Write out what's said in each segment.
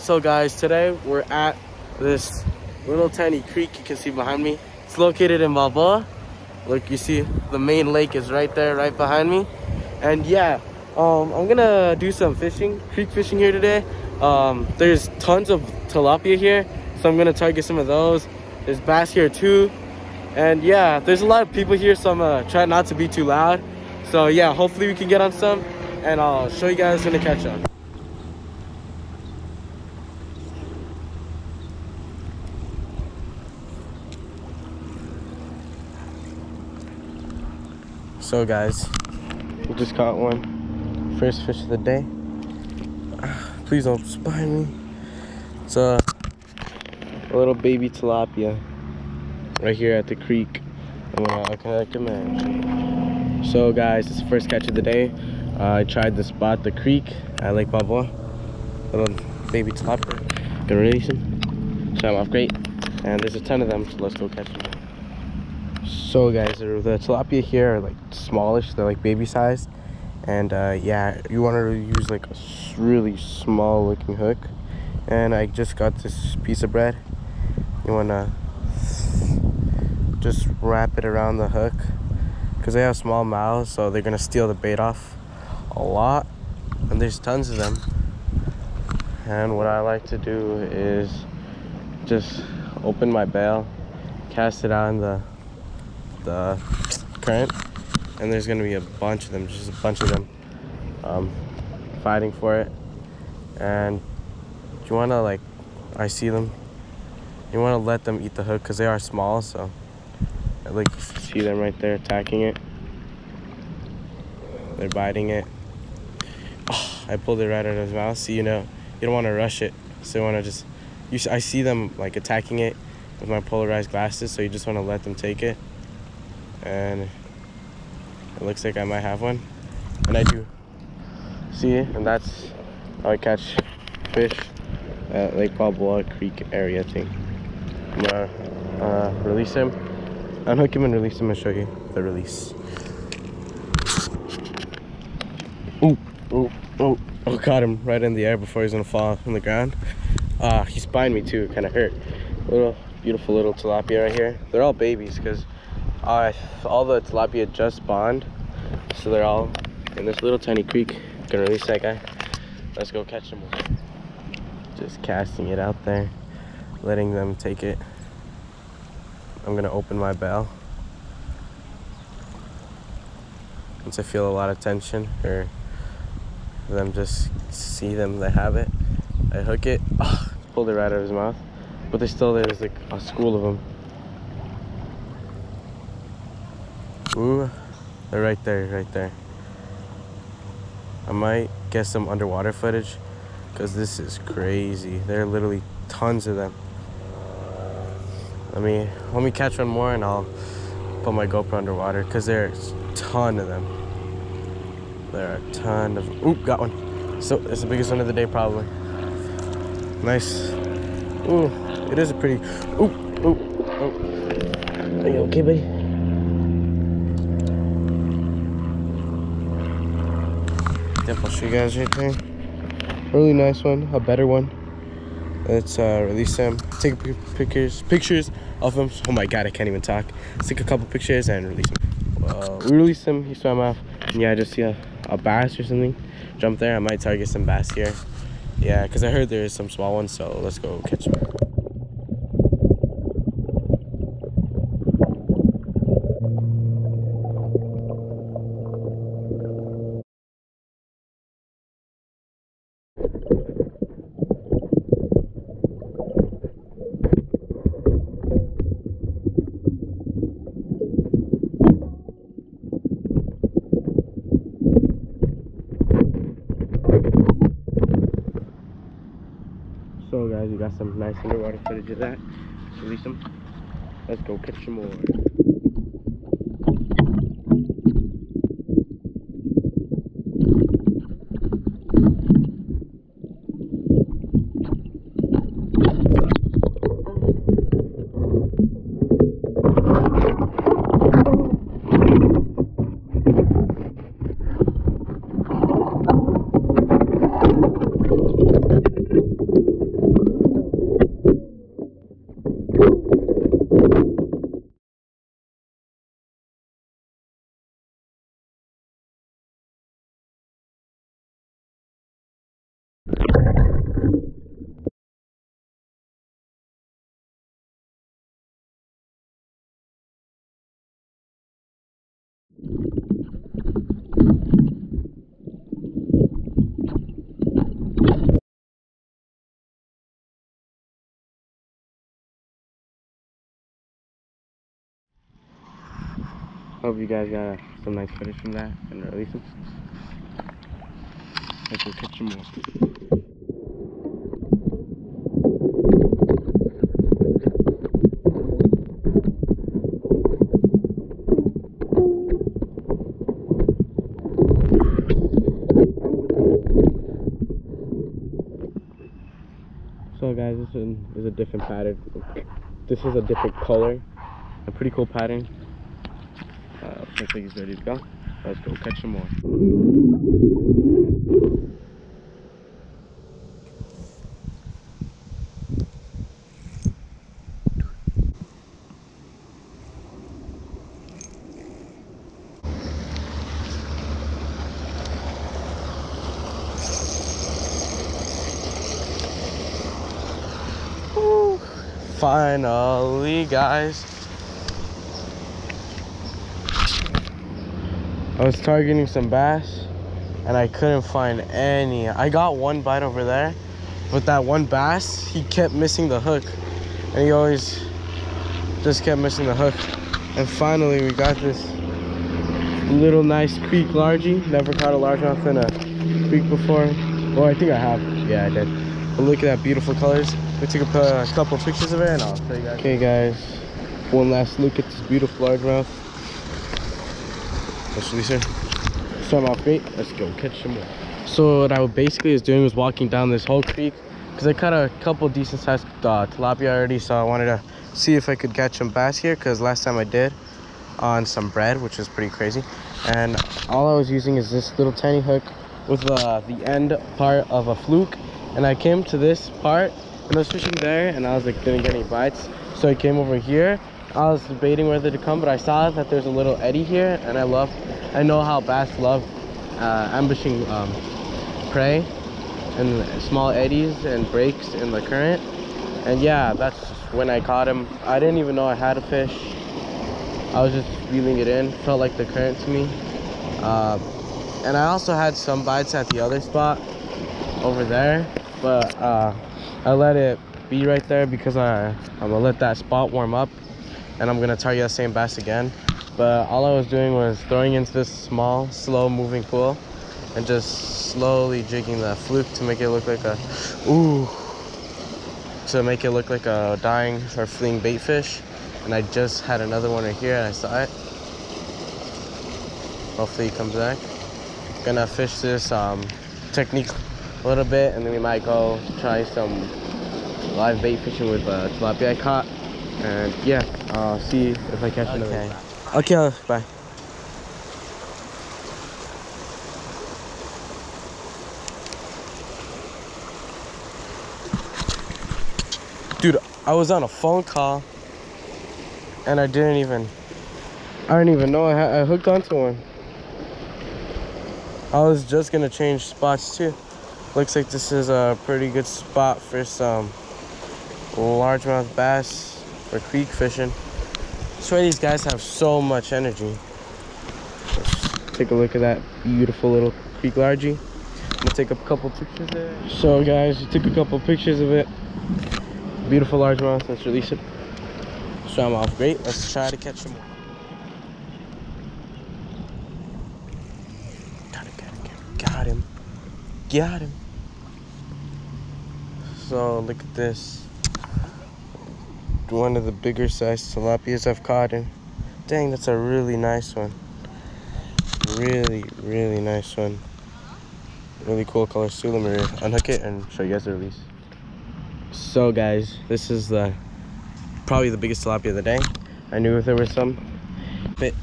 So guys, today we're at this little tiny creek you can see behind me. It's located in Balboa. Look, you see the main lake is right there, right behind me. And yeah, um, I'm gonna do some fishing, creek fishing here today. Um, there's tons of tilapia here, so I'm gonna target some of those. There's bass here too. And yeah, there's a lot of people here, so I'm gonna try not to be too loud. So yeah, hopefully we can get on some, and I'll show you guys when to catch them. So guys, we just caught one. First fish of the day. Please don't spy me. It's a, a little baby tilapia right here at the creek. I'm. So guys, it's the first catch of the day. Uh, I tried to spot the creek at Lake Balboa. Little baby tilapia. Gonna release off great. And there's a ton of them, so let's go catch them. So guys, the tilapia here are like smallish. They're like baby sized. And uh, yeah, you want to use like a really small looking hook. And I just got this piece of bread. You want to just wrap it around the hook because they have small mouths so they're gonna steal the bait off a lot and there's tons of them and what I like to do is just open my bail cast it out in the the current and there's gonna be a bunch of them just a bunch of them um, fighting for it and you want to like I see them you want to let them eat the hook because they are small so I like see them right there attacking it. They're biting it. Oh, I pulled it right out of his mouth. See, you know, you don't want to rush it. So you want to just, you, I see them like attacking it with my polarized glasses. So you just want to let them take it. And it looks like I might have one. And I do. See, and that's how I catch fish at Lake Balboa Creek area thing. I'm gonna uh, release him Unhook him and release him and show you the release. Oh, oh, oh, oh, caught him right in the air before he's gonna fall on the ground. Ah, uh, he spined me too, it kind of hurt. Little, beautiful little tilapia right here. They're all babies because uh, all the tilapia just spawned. So they're all in this little tiny creek. Gonna release that guy. Let's go catch them. Just casting it out there, letting them take it. I'm gonna open my bail. Once I feel a lot of tension or them just see them, they have it. I hook it, oh, pulled it right out of his mouth. But there's still there's like a school of them. Ooh, they're right there, right there. I might get some underwater footage because this is crazy. There are literally tons of them. Let me let me catch one more and I'll put my GoPro underwater because there's a ton of them. There are a ton of. Oop, got one. So it's the biggest one of the day probably. Nice. Ooh, it is a pretty. Oop, oop, oh. Are you okay, buddy? I'll show you guys right there. Really nice one, a better one. Let's uh, release him. Take pictures pictures of him. Oh my god, I can't even talk. Let's take a couple pictures and release him. Uh, we released him. He swam off. And yeah, I just see a, a bass or something. Jump there. I might target some bass here. Yeah, because I heard there is some small ones. So let's go catch them. got some nice underwater footage of that. Let's Release them. Let's go catch some more. Hope you guys got some nice footage from that and release them. Let's go catch some more. So guys, this is, is a different pattern. This is a different color. A pretty cool pattern. Looks like he's ready to go. Let's go catch some more. Finally, guys. I was targeting some bass and I couldn't find any. I got one bite over there, but that one bass, he kept missing the hook. And he always just kept missing the hook. And finally, we got this little nice creek largie. Never caught a largemouth in a creek before. Well, I think I have. Yeah, I did. But look at that beautiful colors. We took a, a couple pictures of it and I'll show you guys. Okay guys, one last look at this beautiful largemouth. Release her. Start off great. Let's go catch some more. So what I basically was doing was walking down this whole creek because I caught a couple decent sized uh, tilapia already. So I wanted to see if I could catch some bass here because last time I did on some bread, which is pretty crazy. And all I was using is this little tiny hook with uh, the end part of a fluke. And I came to this part and I was fishing there and I was like didn't get any bites. So I came over here. I was debating whether to come, but I saw that there's a little eddy here and I love, I know how bass love uh, ambushing um, prey and small eddies and breaks in the current. And yeah, that's when I caught him. I didn't even know I had a fish. I was just reeling it in. Felt like the current to me. Uh, and I also had some bites at the other spot over there, but uh, I let it be right there because I, I'm gonna let that spot warm up and I'm gonna target the same bass again. But all I was doing was throwing into this small, slow moving pool and just slowly jigging the fluke to make it look like a, ooh, to make it look like a dying or fleeing bait fish. And I just had another one right here and I saw it. Hopefully he comes back. Gonna fish this um, technique a little bit and then we might go try some live bait fishing with uh, tilapia I caught. And yeah, I'll see if I catch another. Okay. Okay, uh, bye. Dude, I was on a phone call and I didn't even, I didn't even know I, had, I hooked onto one. I was just gonna change spots too. Looks like this is a pretty good spot for some largemouth bass or creek fishing. That's why these guys have so much energy. Let's take a look at that beautiful little creek largie. I'm gonna take a couple pictures there. So guys, we took a couple pictures of it. Beautiful largemouth, let's release it. Swam off great, let's try to catch some more. Got him, got him, got him. Got him. So look at this one of the bigger sized tilapias I've caught in. Dang, that's a really nice one. Really, really nice one. Really cool color. Let me unhook it and show you guys the release. So guys, this is the probably the biggest tilapia of the day. I knew if there was some bit.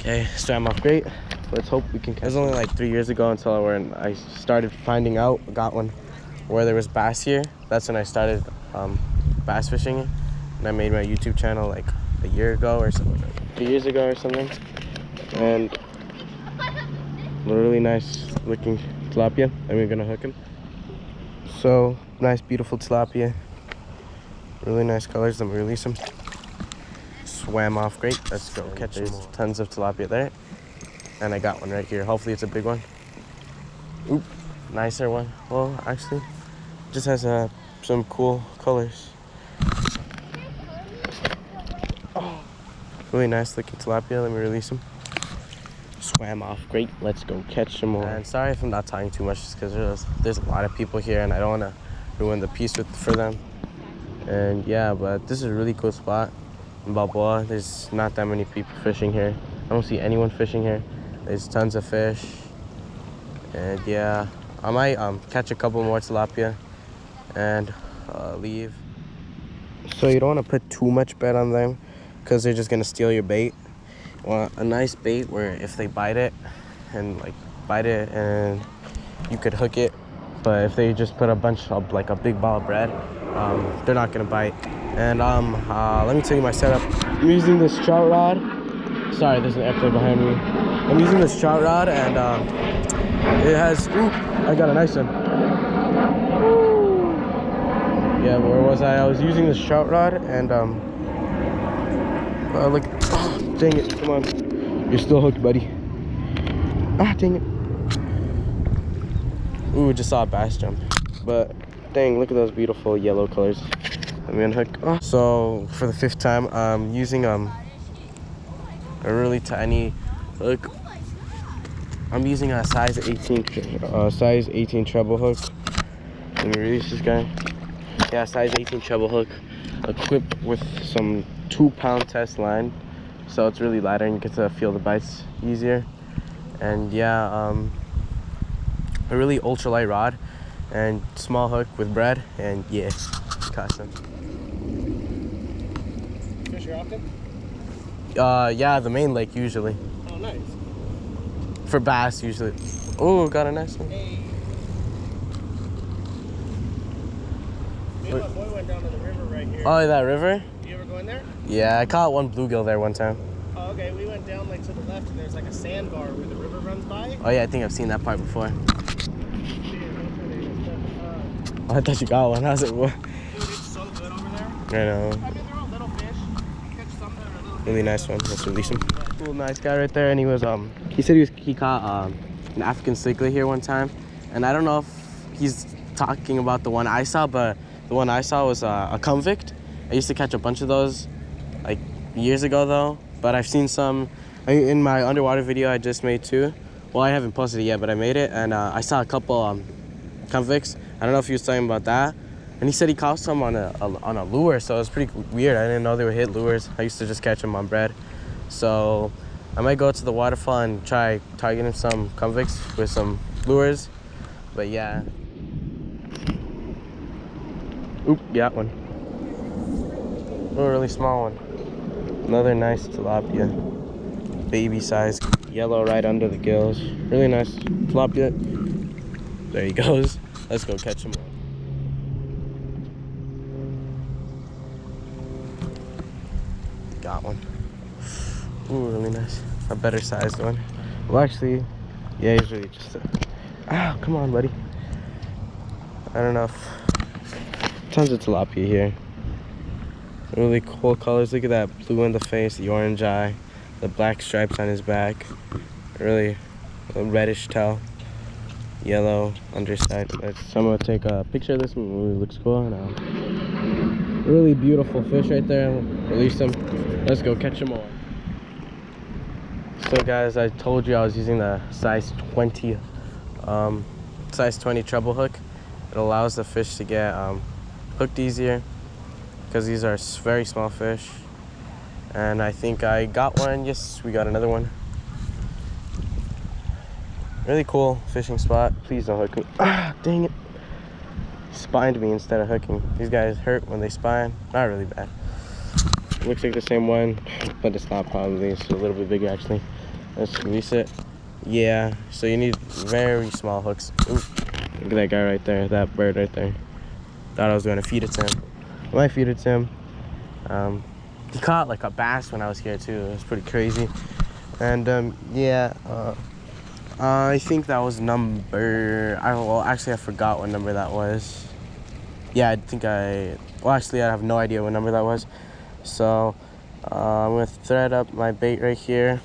Okay, swam off great. Let's hope we can catch. It was only like three years ago until I started finding out, got one where there was bass here. That's when I started um, bass fishing and I made my YouTube channel like a year ago or something, two years ago or something. And really nice looking tilapia and we're gonna hook him. So nice, beautiful tilapia. Really nice colors. Let me release him. Swam off great. Let's go catch There's more. tons of tilapia there. And I got one right here. Hopefully it's a big one. Oop, nicer one. Well, actually, just has uh, some cool colors. Really nice looking tilapia. Let me release him. Swam off. Great. Let's go catch some more. And sorry if I'm not talking too much, just because there's, there's a lot of people here and I don't want to ruin the peace with for them. And yeah, but this is a really cool spot in Balboa. There's not that many people fishing here. I don't see anyone fishing here. There's tons of fish. And yeah, I might um, catch a couple more tilapia and uh, leave. So you don't want to put too much bait on them because they're just gonna steal your bait. Want a nice bait where if they bite it and like bite it and you could hook it, but if they just put a bunch of like a big ball of bread, um, they're not gonna bite. And um, uh, let me tell you my setup. I'm using this trout rod. Sorry, there's an airplane behind me. I'm using this trout rod and um, it has. Ooh, I got a nice one. Yeah, where was I? I was using this trout rod and um. Uh, look, oh, dang it! Come on, you're still hooked, buddy. Ah, dang it! Ooh, just saw a bass jump, but dang, look at those beautiful yellow colors. Let me unhook. Oh. So for the fifth time, I'm using um a really tiny hook. I'm using a size 18 uh, size 18 treble hook. Let me release this guy. Yeah, size 18 treble hook, equipped with some two pound test line, so it's really lighter and you get to feel the bites easier. And yeah, um, a really ultralight rod and small hook with bread and yeah, caught some. Fish here often? Uh, yeah, the main lake usually. Oh, nice. For bass usually. Oh, got a nice one. Hey. Me and my boy went down to the river right here. Oh, that river? Go in there? Yeah, I caught one bluegill there one time. Oh, okay. We went down like to the left, and there's like a sandbar where the river runs by. Oh yeah, I think I've seen that part before. Oh, I thought you got one. I was like, what? Dude, it's so good over there. I know. I mean, they're all little fish. You catch some that are little Really nice one. Let's release him. Cool, nice guy right there. And he was um, he said he was he caught um, an African cichlid here one time, and I don't know if he's talking about the one I saw, but the one I saw was uh, a convict. I used to catch a bunch of those, like years ago though. But I've seen some in my underwater video I just made too. Well, I haven't posted it yet, but I made it, and uh, I saw a couple um, convicts. I don't know if he was talking about that. And he said he caught some on a, a on a lure, so it was pretty weird. I didn't know they would hit lures. I used to just catch them on bread. So I might go to the waterfall and try targeting some convicts with some lures. But yeah. Oop, got one. Oh, really small one. Another nice tilapia. Baby size. Yellow right under the gills. Really nice tilapia. There he goes. Let's go catch him. Got one. Ooh, really nice. A better sized one. Well, actually, yeah, he's really just a. Ah, come on, buddy. I don't know if. Tons of tilapia here. Really cool colors. Look at that blue in the face, the orange eye, the black stripes on his back. Really reddish tail. Yellow underside. So I'm gonna take a picture of this one. Really looks cool. And, um, really beautiful fish right there. Release them. Let's go catch them all. So guys, I told you I was using the size 20, um, size 20 treble hook. It allows the fish to get um, hooked easier because these are very small fish. And I think I got one. Yes, we got another one. Really cool fishing spot. Please don't hook me. Ah, dang it. Spined me instead of hooking. These guys hurt when they spine. Not really bad. Looks like the same one, but it's not probably. It's a little bit bigger actually. Let's release it. Yeah, so you need very small hooks. Ooh, look at that guy right there, that bird right there. Thought I was gonna feed it to him. I might feed it to him. Um, he caught like a bass when I was here too. It was pretty crazy. And um, yeah, uh, I think that was number. I well, actually I forgot what number that was. Yeah, I think I. Well, actually I have no idea what number that was. So uh, I'm gonna thread up my bait right here.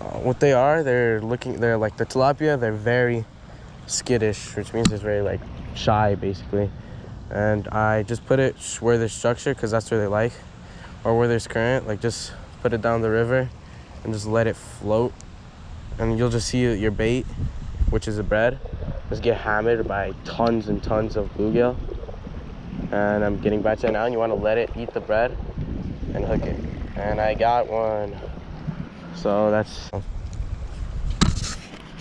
Uh, what they are, they're looking. They're like the tilapia. They're very skittish, which means it's very like shy basically. And I just put it where they're because that's where they like. or where there's current, like just put it down the river and just let it float. And you'll just see your bait, which is a bread, just get hammered by tons and tons of bluegill. And I'm getting back to it now, and you want to let it eat the bread and hook it. And I got one. So that's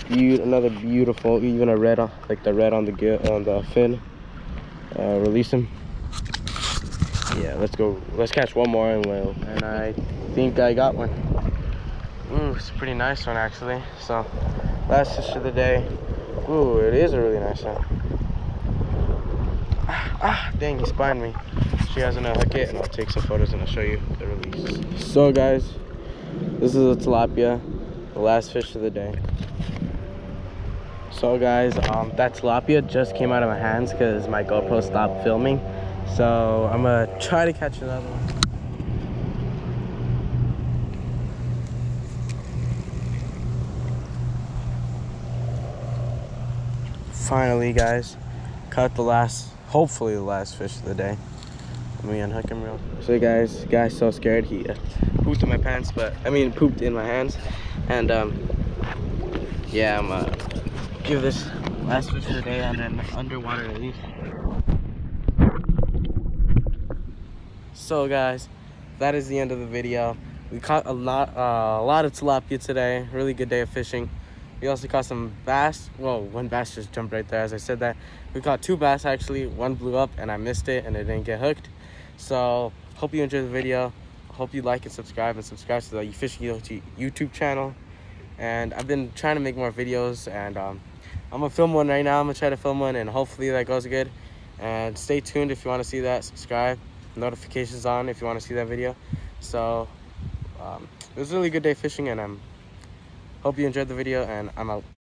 be- another beautiful, even a red, like the red on the on the fin. Uh, release him. Yeah, let's go. Let's catch one more and we'll. And I think I got one. Ooh, it's a pretty nice one actually. So, last fish of the day. Ooh, it is a really nice one. Ah, ah dang, he spined me. She has gonna hook it and I'll take some photos and I'll show you the release. So guys, this is a tilapia, the last fish of the day. So guys, um, that tilapia just came out of my hands because my GoPro stopped filming. So I'm gonna try to catch another one. Finally, guys, caught the last, hopefully the last fish of the day. Let me unhook him real. So guys, guy's so scared he uh, pooped in my pants, but I mean pooped in my hands, and um, yeah, I'm uh, give this last fish of the day and then underwater release. So guys, that is the end of the video. We caught a lot, uh, a lot of tilapia today. Really good day of fishing. We also caught some bass. Whoa, one bass just jumped right there as I said that. We caught two bass actually. One blew up and I missed it and it didn't get hooked. So hope you enjoyed the video. Hope you like and subscribe and subscribe to the Fishing YouTube channel. And I've been trying to make more videos and um, I'm gonna film one right now. I'm gonna try to film one and hopefully that goes good. And stay tuned if you want to see that. Subscribe, notifications on if you want to see that video. So um, it was a really good day fishing and I'm hope you enjoyed the video and I'm out.